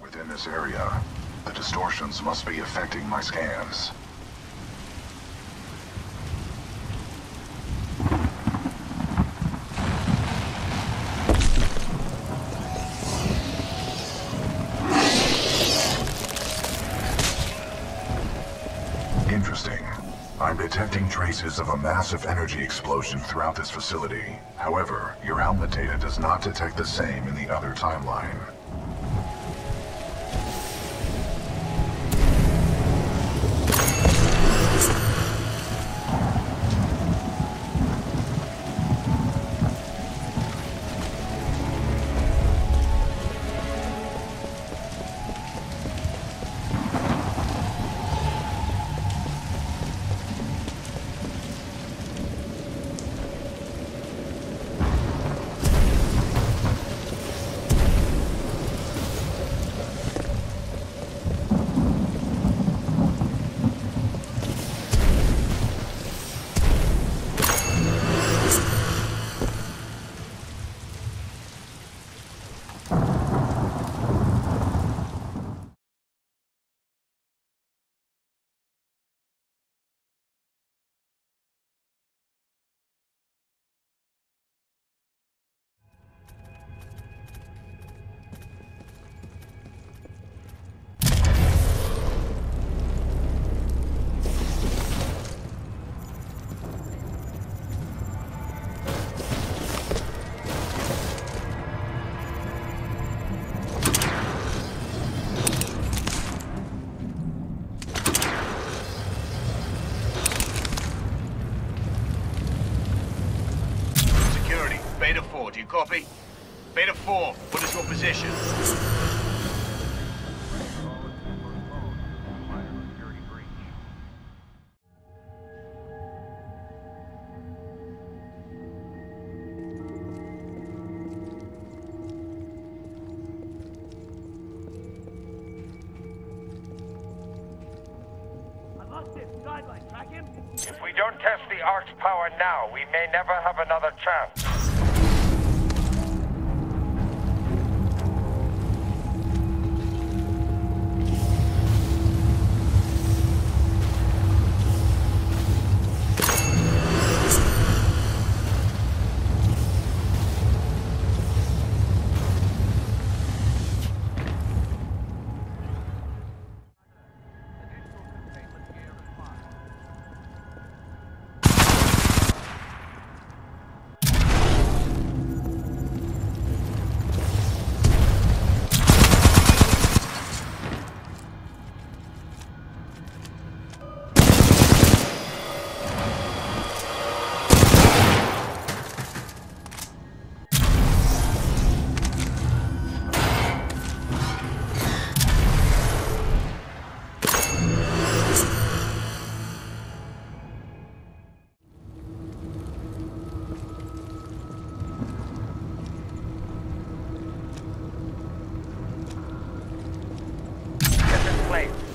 Within this area, the distortions must be affecting my scans. Interesting. I'm detecting traces of a massive energy explosion throughout this facility. However, your helmet data does not detect the same in the other timeline. Copy? Beta 4, what is your position? I lost it. Guide line, back in. If we don't test the Ark's power now, we may never have another chance. Place.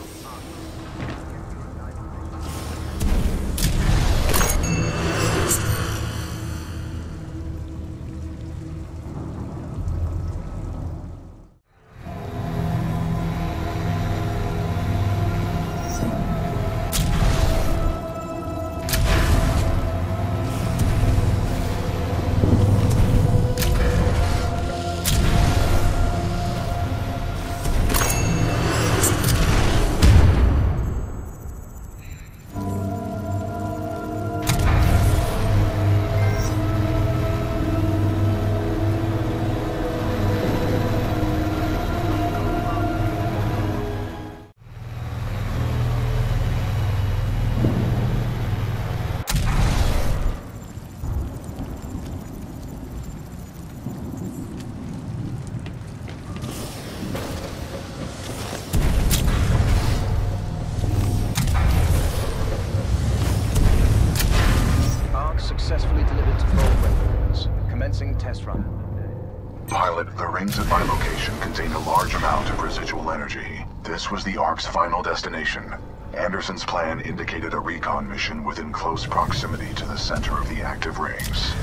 Commencing test run. Pilot, the rings at my location contain a large amount of residual energy. This was the Ark's final destination. Anderson's plan indicated a recon mission within close proximity to the center of the active rings.